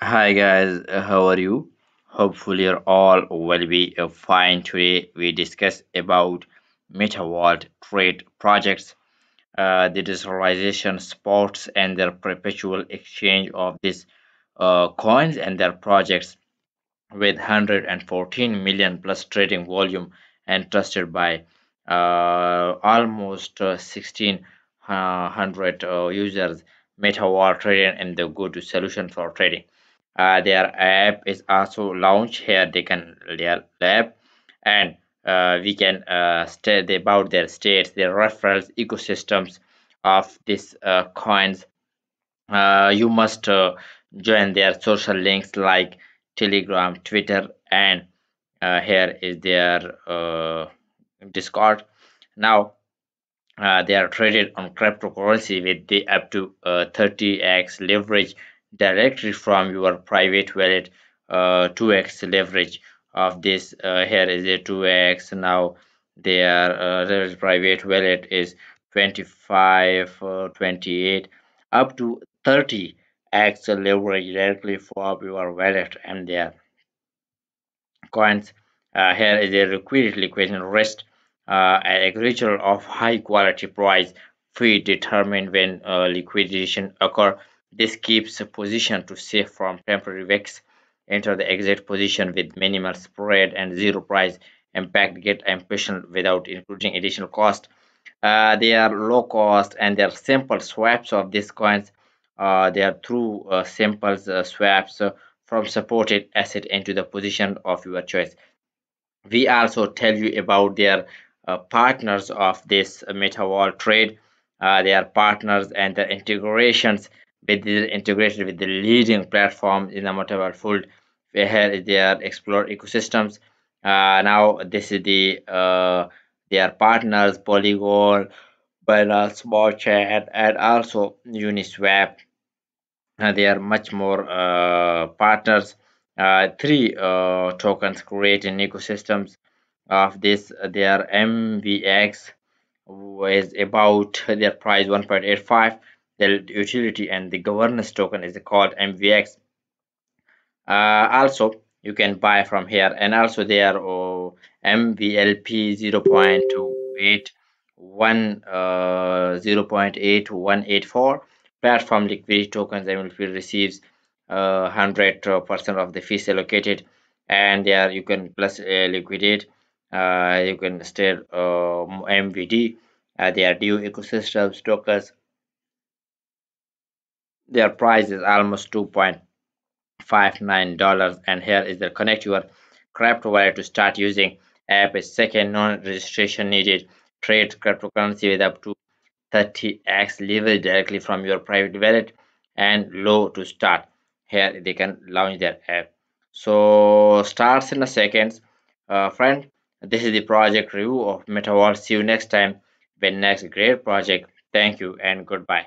Hi guys, how are you? Hopefully you're all will be fine today. We discuss about Metavault trade projects, uh, the decentralization sports and their perpetual exchange of these uh, coins and their projects with 114 million plus trading volume and trusted by uh, almost uh, 1600 uh, users. Metavault trading and the go-to solution for trading. Uh, their app is also launched here. They can their app and uh, we can uh, state about their states, their referrals, ecosystems of these uh, coins. Uh, you must uh, join their social links like Telegram, Twitter, and here is their Discord. Now they are traded on cryptocurrency with the up to uh, 30x leverage directly from your private wallet uh, 2x leverage of this uh, here is a 2x now their uh, private wallet is 25 uh, 28 up to 30x leverage directly from your wallet and their coins uh, here is a liquidity liquidation rest uh, an of high quality price fee determined when uh, liquidation occur. This keeps a position to safe from temporary weeks. Enter the exit position with minimal spread and zero price impact. Get impatient without including additional cost. Uh, they are low cost and they are simple swaps of these coins. Uh, they are through uh, simple uh, swaps uh, from supported asset into the position of your choice. We also tell you about their uh, partners of this Metavault trade. They are partners and the integrations with the integrated with the leading platform in the MetaWall field. Where they are explore ecosystems. Uh, now this is the uh, their partners Polygon, Binance Smart Chain, and also Uniswap. Uh, they are much more uh, partners. Uh, three uh, tokens create ecosystems of this their MVX was about their price 1.85 the utility and the governance token is called MVX uh, also you can buy from here. And also their oh, MVLP 0.28 one uh, 0.8184 platform liquidity tokens MLP receives uh, 100% of the fees allocated. And there you can plus uh, liquidate uh, you can state uh, MVD uh, are due ecosystems tokens their price is almost 2.59 dollars. And here is the connect your crypto wallet to start using app. Is second non-registration needed. Trade cryptocurrency with up to 30x leverage directly from your private wallet and low to start. Here they can launch their app. So starts in a second. Uh, friend this is the project review of Metavault. See you next time. With next great project. Thank you and goodbye.